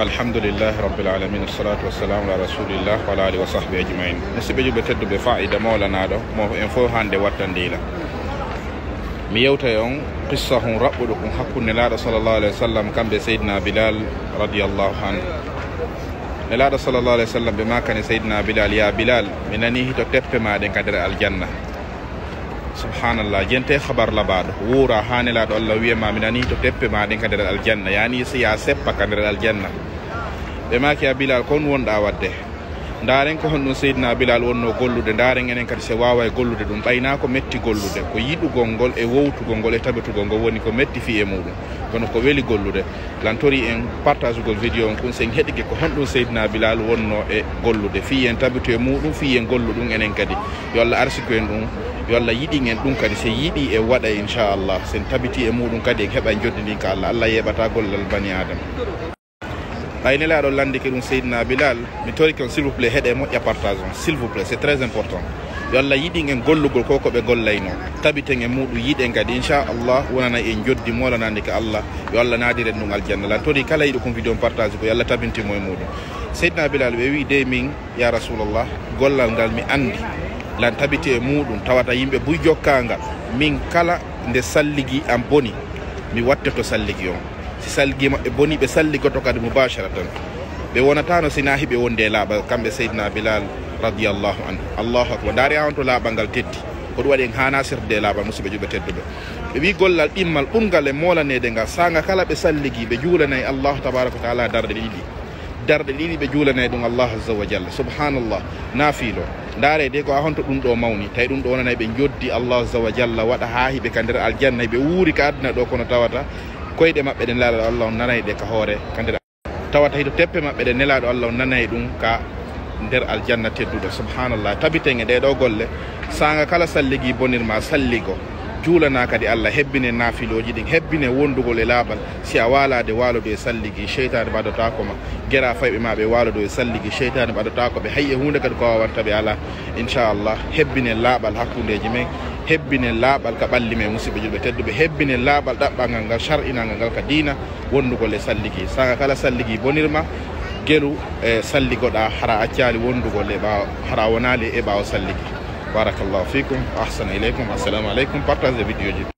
الحمد لله رب العالمين الصلاة والسلام على رسول الله وعلى آله وصحبه أجمعين نسيب جو بتدو بفا إذا مولانا دو مو إنفو هان دي واتن ديلا ميو تيون قصة هون رأبو لكم حق نلاد صلى الله عليه وسلم كان بسيدنا بلال رضي الله عنه نلاد صلى الله عليه وسلم بما كان سيدنا بلال يا بلال من أنيه تو تبت ما دين كدر الجنة سبحان الله جنت خبر لا بعد ورا هاني لا دول وي ما مناني تو تيب ما دين كان الجنه يعني سي يا سيب كان الجنه بما كي بلال كون وندا وده daren ko honɗum seydina bilal wonno gollude daren enen kadi se wawa e gollude ɗum. Ɓayna ko metti gollude. Ko yiɗugol ngol e wowtugol ngol e tabitugol ngol woni ko metti fi e muɗum. Kono ko weeli gollude. Lantori en partage ugol vidéo on kon sen heɗike ko honɗum seydina bilal wonno e gollude. Fi en tabitu e muɗum fi en gollu ɗum enen kadi. Yo allah arsiku en ɗum yo allah yiɗi en ɗum kadi. Se yiɗi e waɗa inchallah. Sen tabiti e muɗum kadi en heɓa joddini ka allah. Allah yeɓata gollal bani adama ɓay nelaɗo landike ɗum seydina bilal mi toriki on s'il vous plaît heeɗe moƴƴa partage on s'il vous plaît c'est très important. Yo allah yiɗi en gollugol ko koɓe gollayno tabiten e muɗum kadi inchallah wonana en joddi ko allah. Yo allah nadiren ɗum aljanna lan tori kala yiɗo kon vidéo partage ko yo allah tabintimo e muɗum seydina bilal ɓe wi de min ya rasulallah gollal ngal mi andi. Lan tabiti e muɗum tawata yimɓe buy jokkangal min kala nde salligi am boni mi watte to salligi on si salgi maɓɓe boni ɓe salligoto kadi mubachara tan ɓe wonatano sina hiɓe wonde e laaɓa kamɓe seydina bilal radiallahu anhu allahu akbar daari awon to laaɓal ngal teddi ko ɗum waɗi en hana sirde e laaɓal musidɓe juɓe tedduɓe ɓe wi gollal ɗimmal ɓurgal e molanede ngal saga kala ɓe salligi ɓe juulanayi allahu tabaraka wa taala darɗe ɗiɗi darɗe ɗiɗi ɓe juulanayi ɗum allah azza wa jalla subhanallah naafilo ndaare de ko a honto ɗum ɗo mawni tawi ɗum ɗo wonanayi ɓe joddi allah azza wa jalla waɗa ha hiɓe ka nder aljanna ɓe wuuri ka aduna ɗo kono tawata koyɗe maɓɓe ɗe nelaɗo allah o nanayi ɗe ka hoore kandira tawata hito teppe maɓɓe ɗe nelaɗo allah o nanayi ɗum ka nder aljanna tedduɗo subhanallah. Tabiten e ɗeɗo golle sanga kala salligi bonirma salligo juulana kadi allah hebbine nafiloji ɗin hebbine wondugol e laaɓal si a walade walodo e salligi cheytane mbaɗotako ma. Guera fayɓe ma ɓe walodo e salligi cheytane mbaɗotako ɓe hay e hunde kadi ko wawantaɓe ala inchallah hebbine laaɓal hakkudeji men hebbine laaɓal ka ɓalli me musidɓe julɓe tedduɓe. Hebbine laaɓal ɗaɓɓalngal ngal charinalngal ngal ka diina wondugol e salligi. Saga kala salligi bonirma gelu e salligoɗa hara accali wondugol e ɓawa hara wonali e ɓawa salligi. Barakallahu fikum ahsana ileykum assalamu aleykum partage de vidéo ji